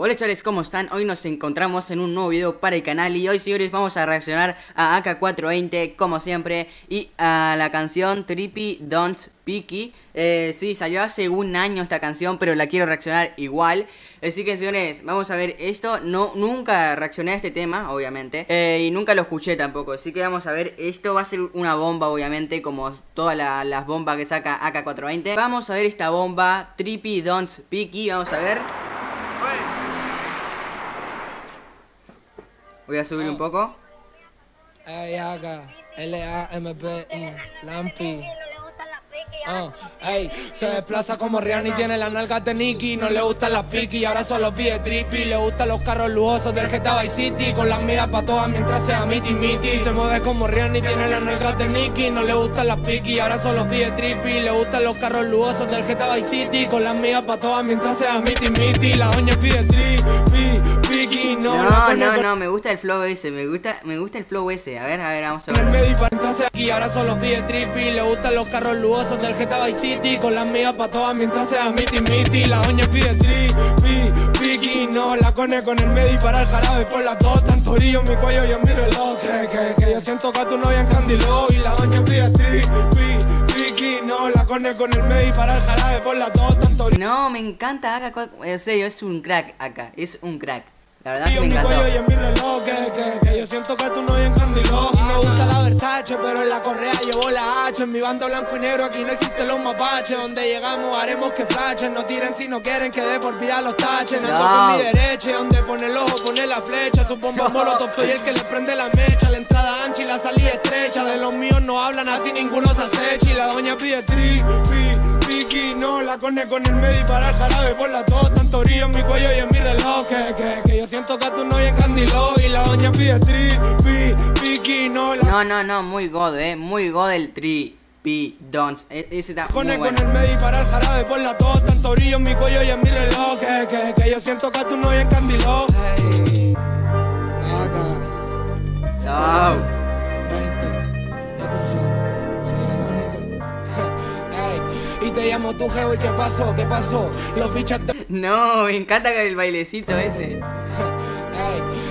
Hola chavales, ¿cómo están? Hoy nos encontramos en un nuevo video para el canal y hoy señores vamos a reaccionar a AK420 como siempre y a la canción Trippy Don't Picky. Eh, Sí, salió hace un año esta canción pero la quiero reaccionar igual. Así que señores, vamos a ver esto, no, nunca reaccioné a este tema obviamente eh, Y nunca lo escuché tampoco, así que vamos a ver, esto va a ser una bomba obviamente como todas las bombas que saca AK420 Vamos a ver esta bomba, Trippy Don't Picky, vamos a ver Voy a subir un poco. L-A-M-P-I, Lampi. Uh, ey, se desplaza como Rihanna y tiene las nalgas de Nicky No le gustan las piqui ahora solo pide trippy. Le gustan los carros lujosos del GTA Vice City. Con las miras pa' todas mientras sea miti miti. Se mueve como Rihanna y tiene las nalgas de Nicky No le gustan las piqui ahora solo pide trippy. Le gustan los carros lujosos del GTA Vice City. Con las miras pa' todas mientras sea miti miti. La doña pide trippy, piqui, no No, no, no, me gusta el flow ese, me gusta, me gusta el flow ese. A ver, a ver, vamos a ver. Y ahora solo pide trippy Le gustan los carros lujosos del GTA Vice City Con las mías pa' todas mientras sea miti miti La doña pide tri, pi, piqui No la cone con el medio para el jarabe Por las dos, tanto brillo en mi cuello y en mi reloj Que, que, que yo siento que a tu novia encandiló Y la doña pide tri, pi, piqui No la con el medio para el jarabe Por las dos, tanto No, me encanta acá, en serio, es un crack acá Es un crack la verdad que me encantó. Y en mi reloj, que, que, que, yo siento que tú no encandiló. Y me gusta la Versace, pero en la correa llevo la H. En mi banda blanco y negro aquí no existen los mapaches. Donde llegamos haremos que flashen. No tiren si no quieren que de por vida los tachen. No. con mi derecha, donde pone el ojo, pone la flecha. Su bomba molotov, soy el que le prende la mecha. La entrada ancha y la salida estrecha. De los míos no hablan así, ninguno se acecha. Y la doña pide no la cone con el medio para el jarabe por la tos. Tanto brillo en mi cuello y en mi reloj. Que, que, que yo siento que a tu novia encandiló. Y la doña pide tri, pi, piqui, no la. No, no, no, muy god, eh. Muy god el tri. Dons, e, ese está muy bueno. con el medio para el jarabe por la tos. Tanto brillo en mi cuello y en mi reloj. Que, que, que yo siento que a tu novia encandiló. Hey, acá. Yo. Te llamo tu geo y qué pasó, qué pasó. Los bichos te... No, me encanta el bailecito ese.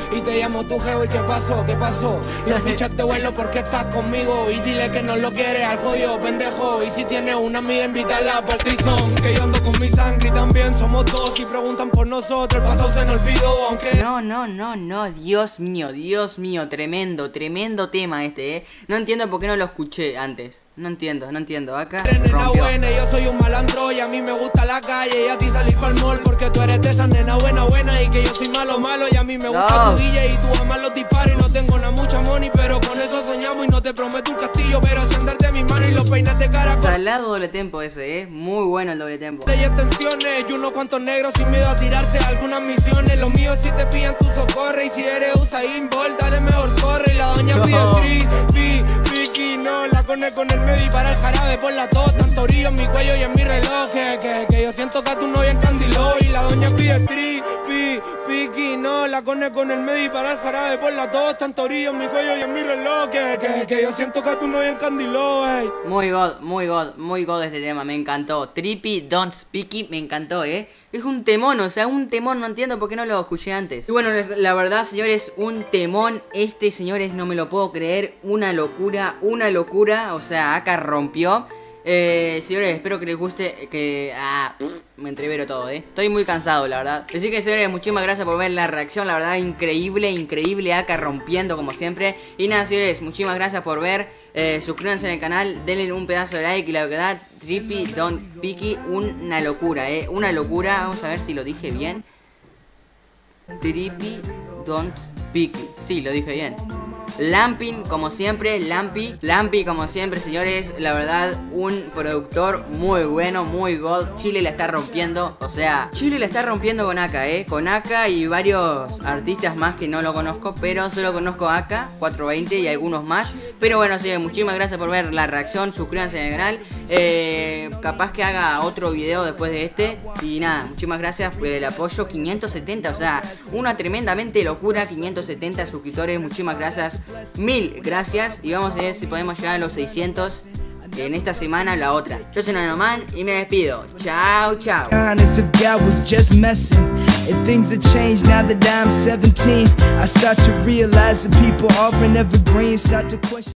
Y te llamo tu geo y qué pasó, qué pasó. Los bichos te vuelo porque estás conmigo. Y dile que no lo quieres al jodido pendejo. Y si tienes una amiga, invítala para el trizón. Que yo ando con mi sangre también somos dos. Y preguntan por nosotros, el pasado se nos olvidó, aunque. No, no, no, no. Dios mío, Dios mío. Tremendo, tremendo tema este, eh. No entiendo por qué no lo escuché antes. No entiendo, no entiendo. Acá. Nena buena, yo soy un malandro y a mí me gusta la calle y a ti salir para el mall porque tú eres de esa nena buena, buena y que yo soy malo, malo y a mí me gusta tu DJ y tú amas los disparos y no tengo nada mucha money, pero con eso soñamos y no te prometo un castillo, pero así andarte mi mano y los peinas de cara. Salado doble tempo ese, eh. Muy bueno el doble tempo. Y extensiones y unos cuantos negros sin miedo a tirarse a algunas misiones. Los míos si te pillan tú socorre y si eres Usain Bolt, dale mejor corre y la doña pide tri, no la cone con el medio y para el jarabe por la tos. Tanto brillo en mi cuello y en mi reloj. Que, que, que yo siento que a tu novia encandiló. Y la doña pide tri, pi, no la cone con el medio y para el jarabe por la tos. Tanto brillo en mi cuello y en mi reloj. Que, que, que yo siento que a tu novia encandiló, ey. Muy god, muy god, muy god este tema, me encantó. Trippy, Don't Speaky, me encantó, eh. Es un temón, o sea, un temón, no entiendo por qué no lo escuché antes. Y bueno, la verdad, señores, un temón. Este, señores, no me lo puedo creer. Una locura, una locura. O sea, acá rompió. Eh, señores, espero que les guste. Que. Ah, me entrevero todo, eh. Estoy muy cansado, la verdad. Así que, señores, muchísimas gracias por ver la reacción. La verdad, increíble, increíble. Acá rompiendo, como siempre. Y nada, señores, muchísimas gracias por ver. Eh, suscríbanse al canal, denle un pedazo de like y la verdad, Trippy Don't Picky, una locura, eh, una locura. Vamos a ver si lo dije bien. Trippy Don't Picky, sí, lo dije bien. Lampin, como siempre, Lampi. Lampi, como siempre, señores. La verdad, un productor muy bueno, muy god. Chile la está rompiendo. O sea, Chile la está rompiendo con Aka, ¿eh? Con Aka y varios artistas más que no lo conozco. Pero solo conozco Aka, 420 y algunos más. Pero bueno, sí, muchísimas gracias por ver la reacción. Suscríbanse al canal. Eh, capaz que haga otro video después de este. Y nada, muchísimas gracias por el apoyo. 570, o sea, una tremendamente locura. 570 suscriptores. Muchísimas gracias Mil gracias y vamos a ver si podemos llegar a los 600 en esta semana o la otra. Yo soy Nanoman y me despido. Chao, chao. And things have changed now that I'm 17. I start to realize that people offering evergreen start to question.